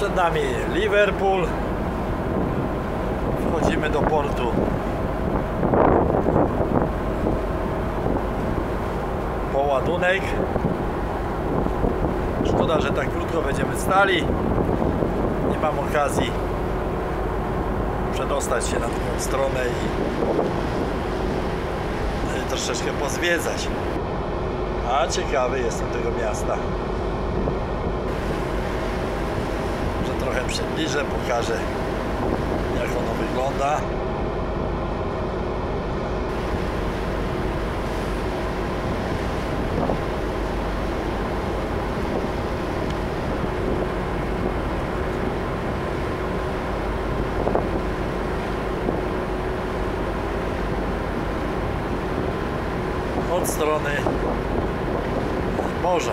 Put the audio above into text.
Przed nami Liverpool. Wchodzimy do portu. Poładunek. Szkoda, że tak krótko będziemy stali. Nie mam okazji przedostać się na drugą stronę i i troszeczkę pozwiedzać. A ciekawy jestem tego miasta. Przybliżę, pokażę jak ono wygląda. Od strony morza.